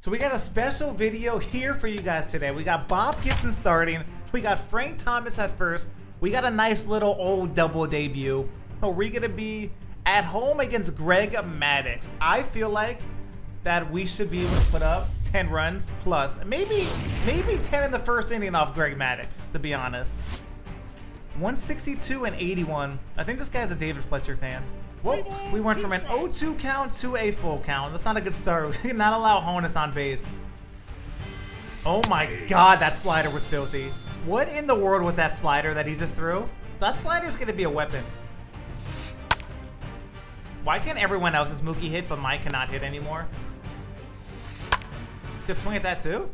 So we got a special video here for you guys today. We got Bob Gibson starting. We got Frank Thomas at first. We got a nice little old double debut. Are we gonna be at home against Greg Maddux? I feel like that we should be able to put up 10 runs plus. Maybe maybe 10 in the first inning off Greg Maddux, to be honest. 162 and 81. I think this guy's a David Fletcher fan. Well, we went from an 0-2 count to a full count. That's not a good start. We did not allow Honus on base. Oh my god, that slider was filthy. What in the world was that slider that he just threw? That slider's gonna be a weapon. Why can't everyone else's Mookie hit, but mine cannot hit anymore? Let's get swing at that too.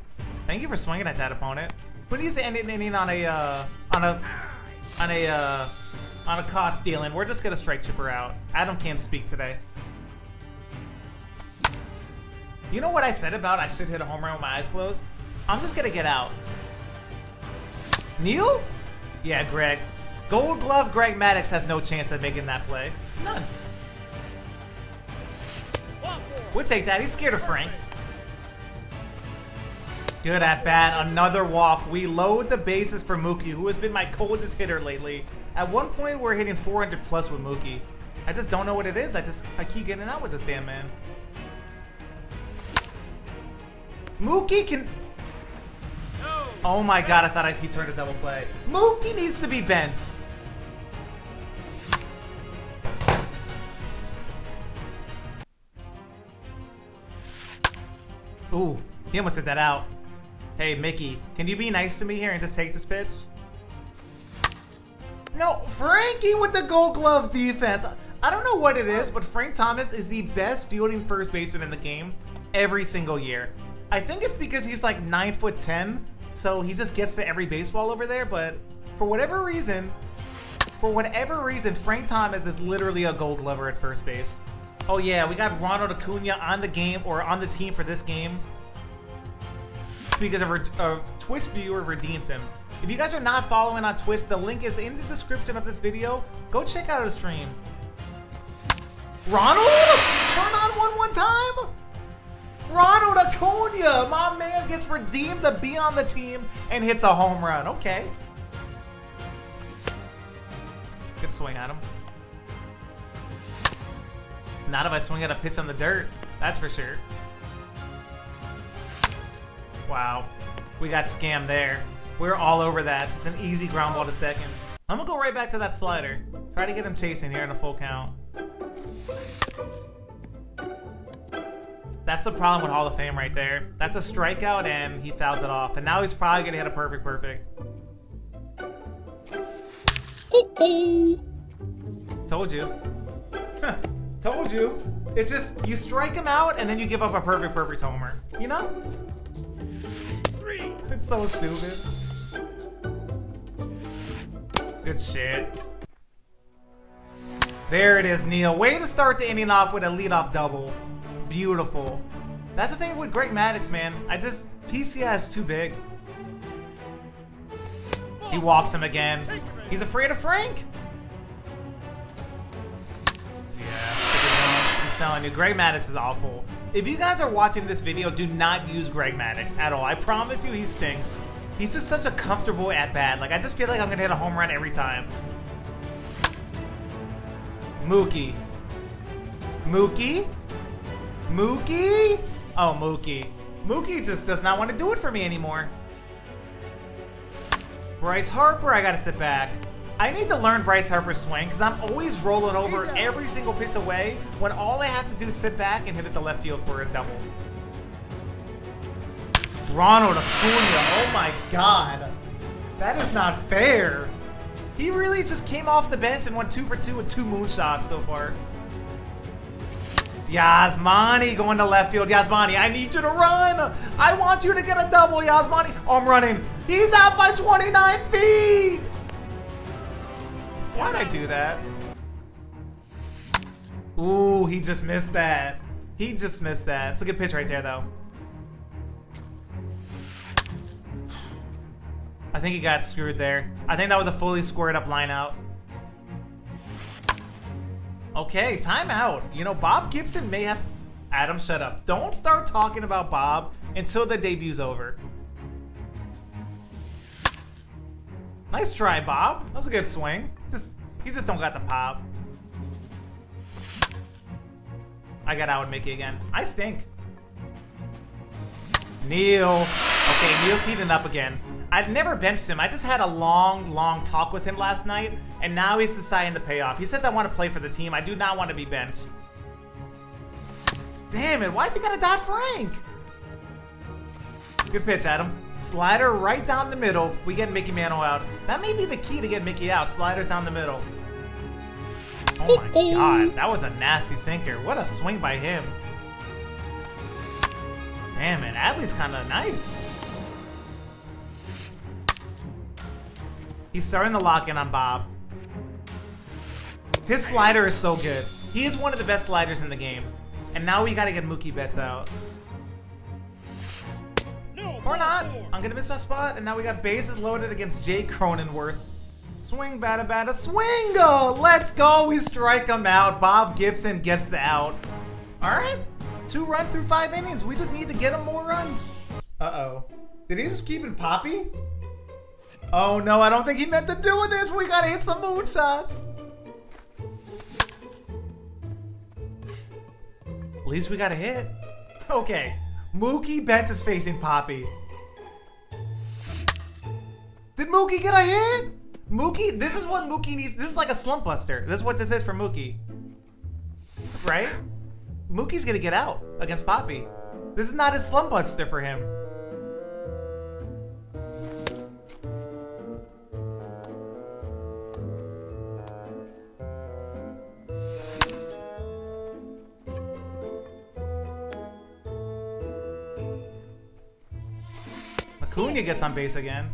Thank you for swinging at that opponent. Who needs to end an inning on a, uh, on a, on a, uh, on a caught stealing? We're just gonna strike chipper out. Adam can't speak today. You know what I said about I should hit a home run with my eyes closed? I'm just gonna get out. Neil? Yeah, Greg. Gold Glove Greg Maddux has no chance of making that play. None. We'll take that. He's scared of Frank. Good at bat. Another walk. We load the bases for Mookie, who has been my coldest hitter lately. At one point, we're hitting 400 plus with Mookie. I just don't know what it is. I just I keep getting out with this damn man. Mookie can. Oh my god! I thought I, he turned a double play. Mookie needs to be benched. Ooh, he almost hit that out. Hey, Mickey, can you be nice to me here and just take this pitch? No, Frankie with the gold glove defense. I don't know what it is, but Frank Thomas is the best fielding first baseman in the game every single year. I think it's because he's like 9 foot 10, so he just gets to every baseball over there, but for whatever reason, for whatever reason, Frank Thomas is literally a gold glover at first base. Oh yeah, we got Ronald Acuna on the game, or on the team for this game, because a, a Twitch viewer redeemed him. If you guys are not following on Twitch, the link is in the description of this video. Go check out his stream. Ronald? Turn on one one time? Ronald Acuna! My man gets redeemed to be on the team and hits a home run. Okay. Good swing at him. Not if I swing at a pitch on the dirt. That's for sure. Wow. We got scammed there. We're all over that. Just an easy ground ball to second. I'm gonna go right back to that slider. Try to get him chasing here in a full count. That's the problem with Hall of Fame right there. That's a strikeout and he fouls it off. And now he's probably gonna hit a perfect perfect. Told you. Told you. It's just, you strike him out and then you give up a perfect perfect homer. You know? It's so stupid. Good shit. There it is, Neil. Way to start the inning off with a leadoff double. Beautiful. That's the thing with Greg Maddux, man. I just, PCI is too big. He walks him again. He's afraid of Frank. Yeah, I'm telling you, Greg Maddux is awful. If you guys are watching this video, do not use Greg Maddux at all. I promise you he stinks. He's just such a comfortable at-bat. Like, I just feel like I'm going to hit a home run every time. Mookie. Mookie? Mookie? Oh, Mookie. Mookie just does not want to do it for me anymore. Bryce Harper, I got to sit back. I need to learn Bryce Harper's swing because I'm always rolling over every single pitch away when all I have to do is sit back and hit it to left field for a double. Ronald Acuna, oh my god. That is not fair. He really just came off the bench and went two for two with two moonshots so far. Yasmani going to left field. Yasmani, I need you to run. I want you to get a double, Yasmani. Oh, I'm running. He's out by 29 feet. Why'd I do that? Ooh, he just missed that. He just missed that. It's a good pitch right there, though. I think he got screwed there. I think that was a fully squared up line out. Okay, timeout. You know, Bob Gibson may have... Adam, shut up. Don't start talking about Bob until the debut's over. Nice try, Bob. That was a good swing. Just he just don't got the pop. I got out with Mickey again. I stink. Neil. Okay, Neil's heating up again. I've never benched him. I just had a long, long talk with him last night, and now he's deciding to pay off. He says I want to play for the team. I do not want to be benched. Damn it, why is he gonna dot Frank? Good pitch, Adam. Slider right down the middle. We get Mickey Mantle out. That may be the key to get Mickey out. Sliders down the middle. Oh my god, that was a nasty sinker. What a swing by him. Damn it, Adley's kind of nice. He's starting to lock in on Bob. His slider is so good. He is one of the best sliders in the game. And now we gotta get Mookie Betts out. Or not. I'm gonna miss my spot, and now we got bases loaded against Jake Cronenworth. Swing, bada, bada, swing! -o! Let's go! We strike him out. Bob Gibson gets the out. Alright. Two run through five innings. We just need to get him more runs. Uh-oh. Did he just keep it poppy? Oh no, I don't think he meant to do this. We gotta hit some moonshots. At least we got a hit. Okay. Mookie Betts is facing Poppy. Did Mookie get a hit? Mookie, this is what Mookie needs. This is like a slump buster. This is what this is for Mookie. Right? Mookie's gonna get out against Poppy. This is not a slump buster for him. Acuna gets on base again.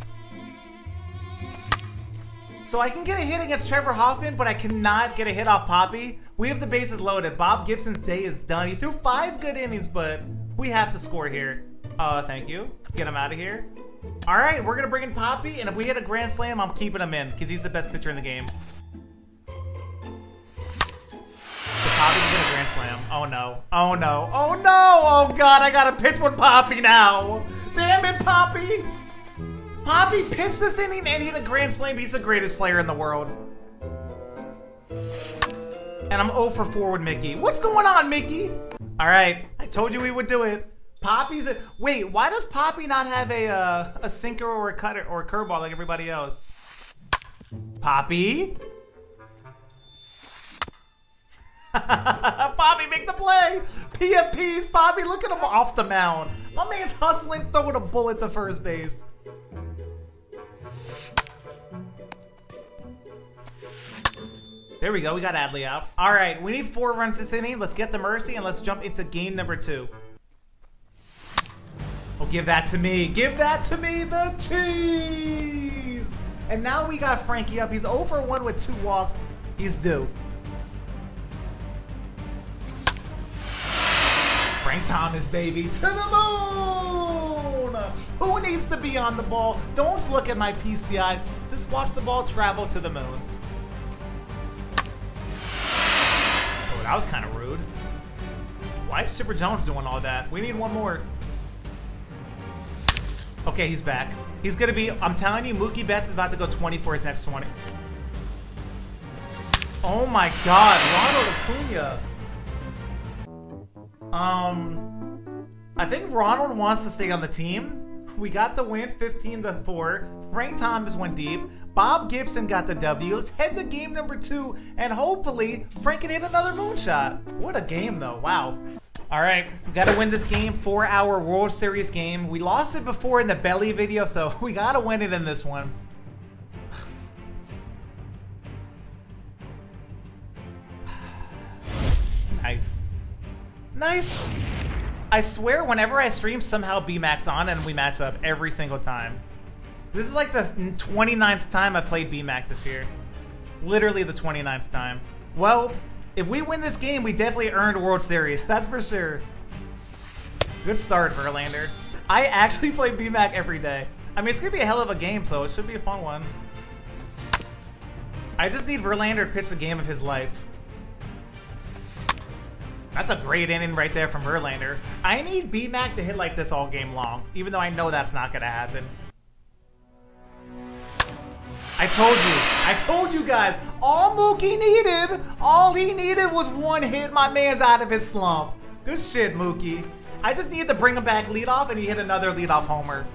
So I can get a hit against Trevor Hoffman, but I cannot get a hit off Poppy. We have the bases loaded. Bob Gibson's day is done. He threw five good innings, but we have to score here. Uh, thank you. Get him out of here. All right, we're gonna bring in Poppy, and if we hit a grand slam, I'm keeping him in because he's the best pitcher in the game. Poppy get a grand slam. Oh no. Oh no. Oh no. Oh god, I gotta pitch with Poppy now. It, Poppy! Poppy pitched this inning and hit a grand slam. He's the greatest player in the world. And I'm 0 for 4 with Mickey. What's going on, Mickey? All right, I told you we would do it. Poppy's a wait. Why does Poppy not have a uh, a sinker or a cutter or a curveball like everybody else? Poppy. Poppy, make the play. PFPs, Poppy. Look at him off the mound. My man's hustling, throwing a bullet to first base. There we go. We got Adley out. All right, we need four runs this inning. Let's get the mercy and let's jump into game number two. Oh, give that to me. Give that to me. The cheese. And now we got Frankie up. He's over one with two walks. He's due. Frank Thomas, baby, to the moon! Who needs to be on the ball? Don't look at my PCI. Just watch the ball travel to the moon. Oh, that was kind of rude. Why is Chipper Jones doing all that? We need one more. Okay, he's back. He's gonna be, I'm telling you, Mookie Betts is about to go 20 for his next 20. Oh my god, Ronald Acuna. Um, I think Ronald wants to stay on the team. We got the win, 15 to 4. Frank Thomas went deep. Bob Gibson got the W. Let's head to game number two, and hopefully Frank can hit another moonshot. What a game, though. Wow. All right, we got to win this game, four-hour World Series game. We lost it before in the belly video, so we got to win it in this one. nice. Nice. I swear, whenever I stream, somehow BMAX on and we match up every single time. This is like the 29th time I've played BMAX this year. Literally the 29th time. Well, if we win this game, we definitely earned World Series. That's for sure. Good start, Verlander. I actually play BMAC every day. I mean, it's going to be a hell of a game, so it should be a fun one. I just need Verlander to pitch the game of his life. That's a great inning right there from Verlander. I need BMAC to hit like this all game long, even though I know that's not going to happen. I told you. I told you guys. All Mookie needed, all he needed was one hit. My man's out of his slump. Good shit, Mookie. I just needed to bring him back leadoff, and he hit another leadoff homer.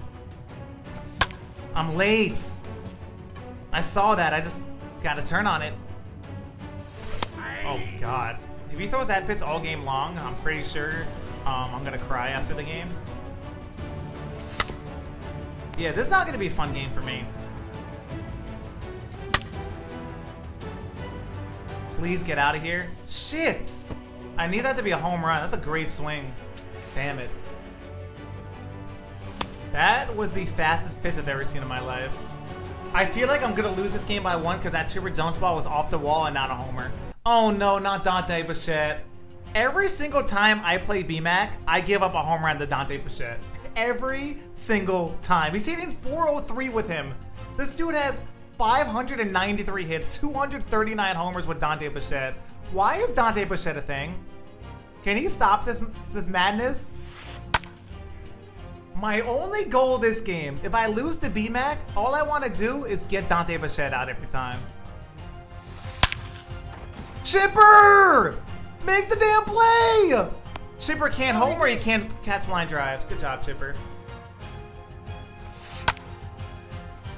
I'm late. I saw that. I just got to turn on it. Oh, God. If he throws that pitch all game long, I'm pretty sure um, I'm to cry after the game. Yeah, this is not to be a fun game for me. Please get out of here. Shit! I need that to be a home run. That's a great swing. Damn it. That was the fastest pitch I've ever seen in my life. I feel like I'm to lose this game by one because that Chipper Jones ball was off the wall and not a homer. Oh no, not Dante Bichette. Every single time I play BMAC, I give up a home run to Dante Bichette. Every single time. He's hitting 403 with him. This dude has 593 hits, 239 homers with Dante Bichette. Why is Dante Bichette a thing? Can he stop this this madness? My only goal this game, if I lose to BMAC, all I want to do is get Dante Bichette out every time. Chipper! Make the damn play! Chipper can't homer, he can't catch line drives. Good job, Chipper.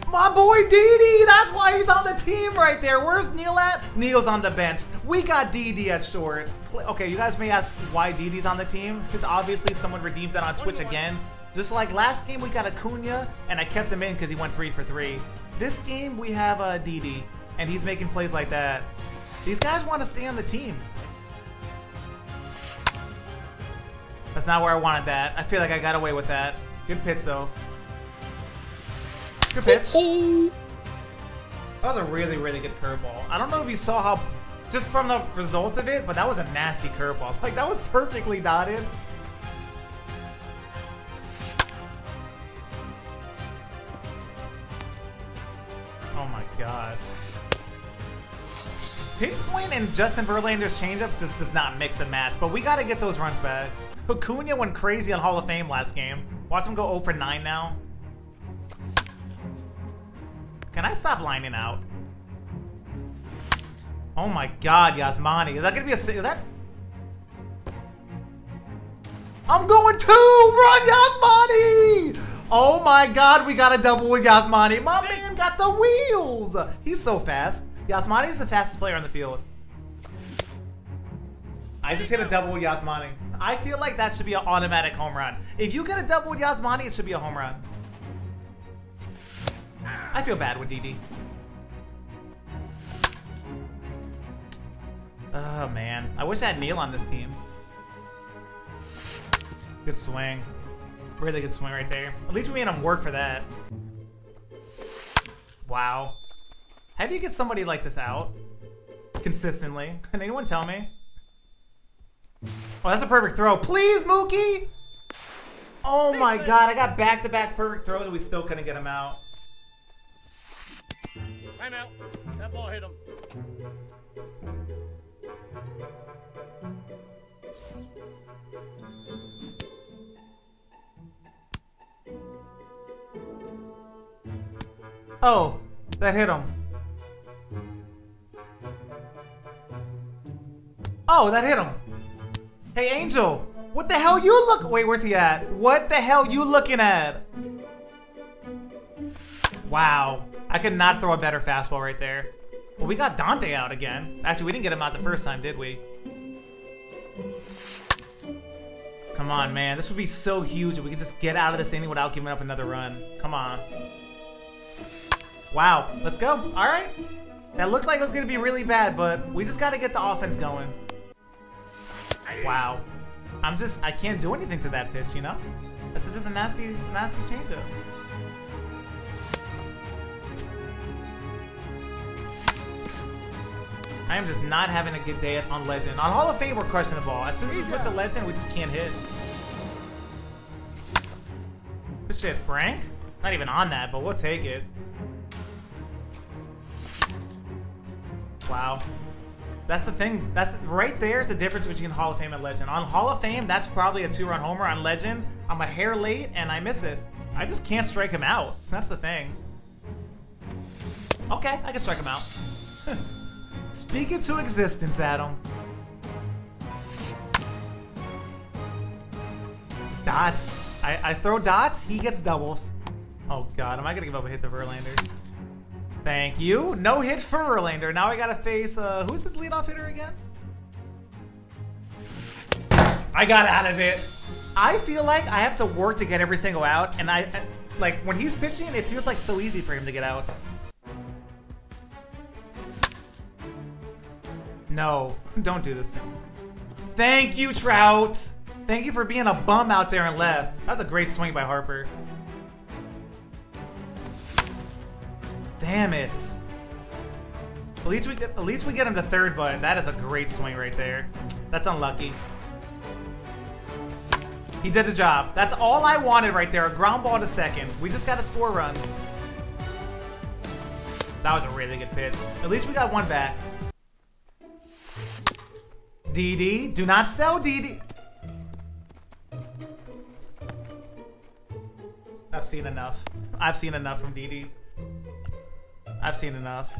My boy Didi, that's why he's on the team right there. Where's Neil at? Neil's on the bench. We got Didi at short. Okay, you guys may ask why Didi's on the team. Because obviously someone redeemed that on Twitch again. Just like last game, we got Acuna, and I kept him in because he went three for three. This game, we have uh, Didi, and he's making plays like that. These guys want to stay on the team. That's not where I wanted that. I feel like I got away with that. Good pitch, though. Good pitch. That was a really, really good curveball. I don't know if you saw how, just from the result of it, but that was a nasty curveball. Like, that was perfectly dotted. God. Pinpoint and Justin Verlander's changeup just does not mix and match, but we gotta get those runs back. Acuna went crazy on Hall of Fame last game. Watch him go 0 for 9 now. Can I stop lining out? Oh my god, Yasmani. Is that gonna be a... Is that... I'm going to Run, Yasmani! Oh my god, we got a double with Yasmani. My man got the wheels! He's so fast. Yasmani is the fastest player on the field. I just hit a double with Yasmani. I feel like that should be an automatic home run. If you get a double with Yasmani, it should be a home run. I feel bad with Didi. Oh, man. I wish I had Neil on this team. Good swing. Really good swing right there. At least we made him work for that. Wow. How do you get somebody like this out? Consistently? Can anyone tell me? Oh, that's a perfect throw. Please, Mookie! Oh my god, I got back-to-back -back perfect throws and we still couldn't get him out. Time out. That ball hit him. Oh, that hit him. Oh, that hit him. Hey, Angel, what the hell you look- Wait, where's he at? What the hell you looking at? Wow. I could not throw a better fastball right there. Well, we got Dante out again. Actually, we didn't get him out the first time, did we? Come on, man. This would be so huge if we could just get out of this inning without giving up another run. Come on. Wow. Let's go. All right. That looked like it was going to be really bad, but we just got to get the offense going. Wow. I'm just, I can't do anything to that pitch, you know? This is just a nasty, nasty changeup. I am just not having a good day on Legend. On Hall of Fame, we're crushing the ball. As soon as we switch to Legend, we just can't hit. Good shit, Frank? Not even on that, but we'll take it. Wow. That's the thing. That's right there's the difference between Hall of Fame and Legend. On Hall of Fame, that's probably a two-run homer. On Legend, I'm a hair late and I miss it. I just can't strike him out. That's the thing. Okay, I can strike him out. Speak into existence, Adam. Dots. I, I throw dots, he gets doubles. Oh god, am I gonna give up a hit to Verlander? Thank you. No hit for Verlander. Now I gotta face, uh, who's this leadoff hitter again? I got out of it. I feel like I have to work to get every single out, and I, I like, when he's pitching, it feels like so easy for him to get outs. No, don't do this. Thank you, Trout. Thank you for being a bum out there and left. That was a great swing by Harper. Damn it. At least we get at least we get him the third, but that is a great swing right there. That's unlucky. He did the job. That's all I wanted right there. A ground ball to second. We just got a score run. That was a really good pitch. At least we got one back. Didi, do not sell Didi. I've seen enough. I've seen enough from Didi. I've seen enough.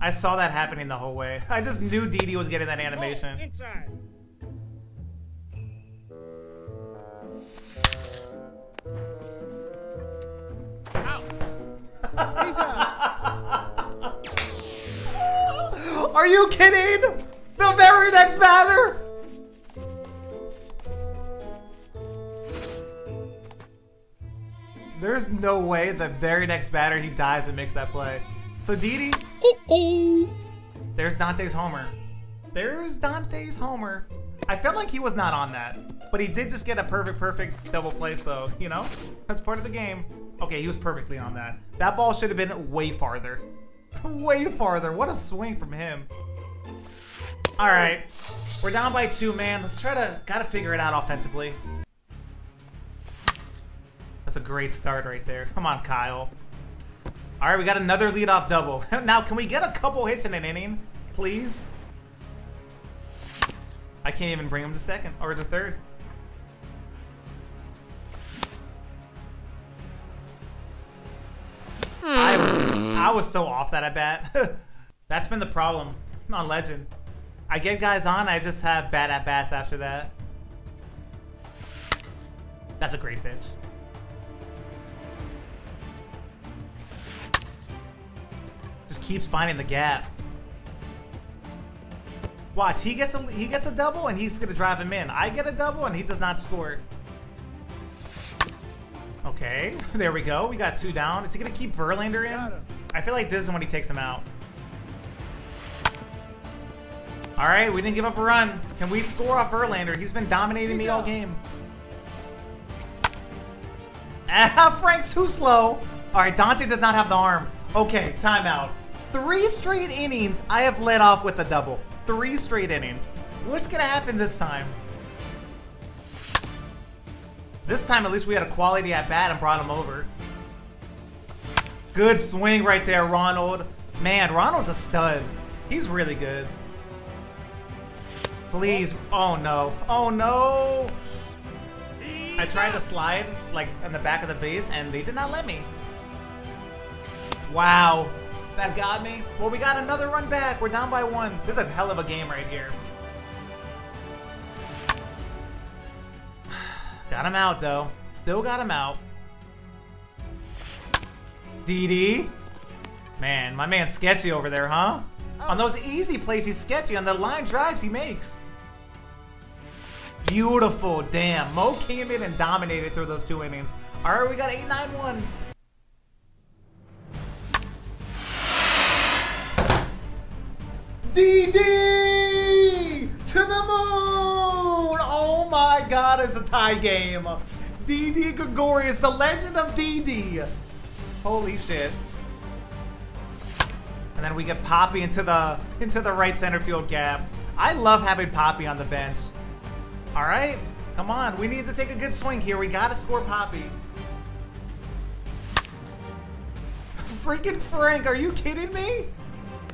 I saw that happening the whole way. I just knew Didi was getting that animation. Inside. Are you kidding? The very next batter? There's no way the very next batter he dies and makes that play. So Didi, Uh-oh. there's Dante's homer. There's Dante's homer. I felt like he was not on that, but he did just get a perfect, perfect double play. So you know, that's part of the game. Okay, he was perfectly on that. That ball should have been way farther, way farther. What a swing from him. All right, we're down by two, man. Let's try to gotta figure it out offensively. That's a great start right there. Come on, Kyle. All right, we got another leadoff double. now, can we get a couple hits in an inning, please? I can't even bring him to second or to third. I was, I was so off that at bat. That's been the problem on Legend. I get guys on, I just have bad at bats after that. That's a great pitch. Just keeps finding the gap. Watch, he gets a he gets a double and he's gonna drive him in. I get a double and he does not score. Okay, there we go. We got two down. Is he gonna keep Verlander in? I feel like this is when he takes him out. All right, we didn't give up a run. Can we score off Verlander? He's been dominating me all game. Ah, Frank's too slow. All right, Dante does not have the arm. Okay, timeout. Three straight innings, I have led off with a double. Three straight innings. What's gonna happen this time? This time, at least we had a quality at bat and brought him over. Good swing right there, Ronald. Man, Ronald's a stud. He's really good. Please. Oh no. Oh no. I tried to slide, like, in the back of the base, and they did not let me. Wow. That got me. Well, we got another run back. We're down by one. This is a hell of a game right here. got him out, though. Still got him out. Didi. Man, my man's sketchy over there, huh? Oh. On those easy plays, he's sketchy. On the line drives he makes. Beautiful. Damn. Mo came in and dominated through those two innings. All right, we got 8-9-1. Didi to the moon! Oh my god, it's a tie game. Didi Gregorius, the legend of Didi. Holy shit. And then we get Poppy into the into the right center field gap. I love having Poppy on the bench. All right, come on. We need to take a good swing here. We gotta score Poppy. freaking Frank. Are you kidding me?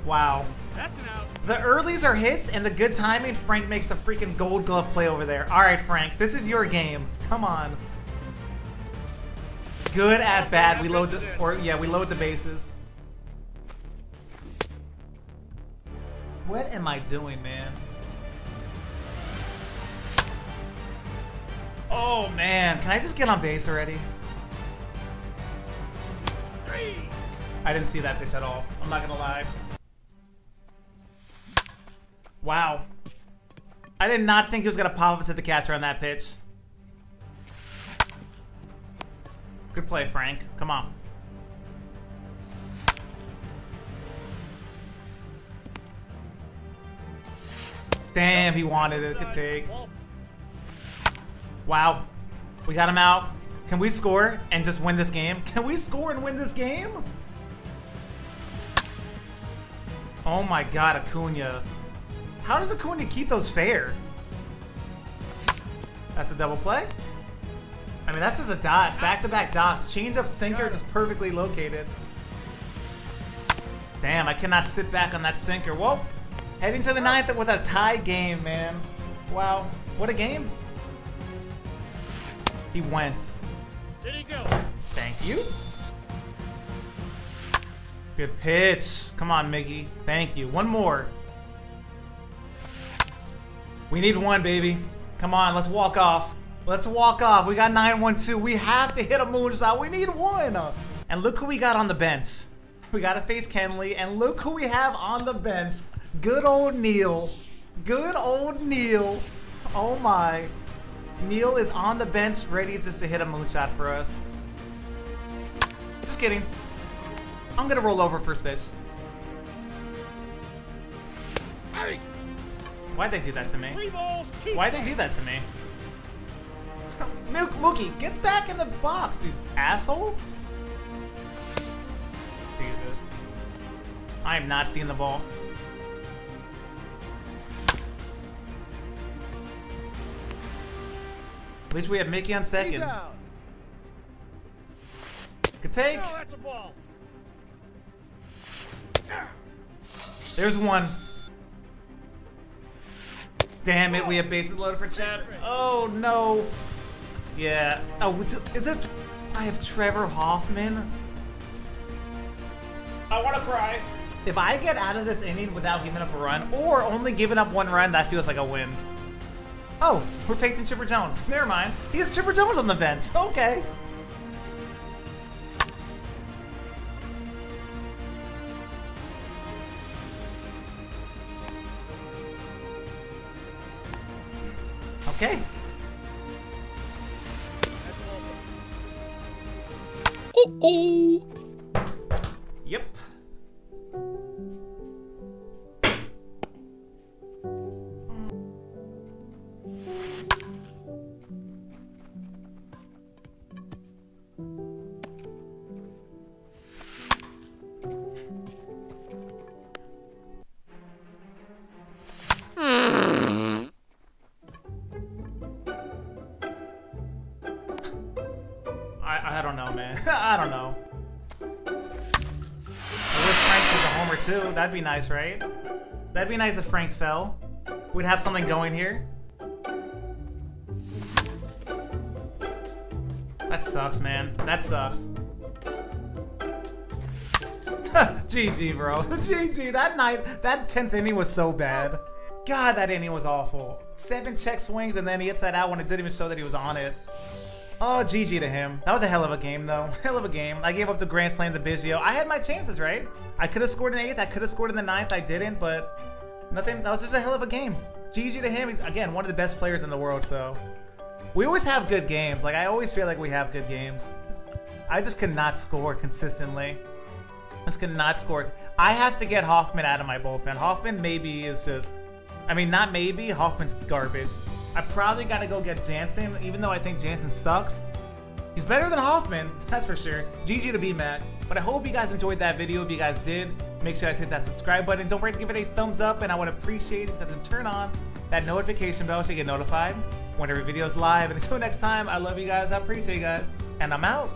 Wow. That's an out. The earlies are hits, and the good timing, Frank makes a freaking gold glove play over there. All right, Frank, this is your game. Come on. Good at bad. We load the, or yeah, we load the bases. What am I doing, man? Oh man, can I just get on base already? Three. I didn't see that pitch at all. I'm not gonna lie. Wow. I did not think he was gonna pop up to the catcher on that pitch. Good play, Frank. Come on. Damn, he wanted it. Good take. Wow. We got him out. Can we score and just win this game? Can we score and win this game? Oh my god, Acuna. How does Acuna keep those fair? That's a double play? I mean, that's just a dot. Back-to-back dots. Change up sinker just perfectly located. Damn, I cannot sit back on that sinker. Well, heading to the ninth with a tie game, man. Wow. What a game. He went. Did he go? Thank you. Good pitch. Come on, Mickey. Thank you. One more. We need one, baby. Come on, let's walk off. Let's walk off. We got 9-1-2. We have to hit a moonshot. We need one. And look who we got on the bench. We got to face Kenley. And look who we have on the bench. Good old Neil. Good old Neil. Oh my. Neil is on the bench ready just to hit a moonshot for us. Just kidding. I'm gonna roll over first pitch. Why'd they do that to me? three balls. Keep Why'd they do that to me? Mook, Mookie, get back in the box, you asshole! Jesus. I am not seeing the ball. At least we have Mickey on second. Good take. No, that's a ball. There's one. Damn it, we have bases loaded for Chad. Oh no. Yeah. Oh, is it? I have Trevor Hoffman. I want to cry. If I get out of this inning without giving up a run, or only giving up one run, that feels like a win. Oh, we're facing Chipper Jones. Never mind. He has Chipper Jones on the bench. Okay. Okay. That's a I don't know. I wish Frank was a homer too. That'd be nice, right? That'd be nice if Frank's fell. We'd have something going here. That sucks, man. That sucks. GG, bro. GG. That night, that 10th inning was so bad. God, that inning was awful. Seven check swings, and then he that out when it didn't even show that he was on it. Oh, GG to him. That was a hell of a game, though. Hell of a game. I gave up the Grand Slam to Biggio. I had my chances, right? I could have scored in the eighth. I could have scored in the ninth. I didn't, but nothing. That was just a hell of a game. GG to him. He's, again, one of the best players in the world, so. We always have good games. Like, I always feel like we have good games. I just cannot score consistently. I just cannot score. I have to get Hoffman out of my bullpen. Hoffman maybe is just. I mean, not maybe. Hoffman's garbage. I probably got to go get Jansen, even though I think Jansen sucks. He's better than Hoffman, that's for sure. GG to be Matt. But I hope you guys enjoyed that video. If you guys did, make sure you guys hit that subscribe button. Don't forget to give it a thumbs up, and I would appreciate it if you turn on that notification bell so you get notified whenever video's live. And until next time, I love you guys. I appreciate you guys. And I'm out.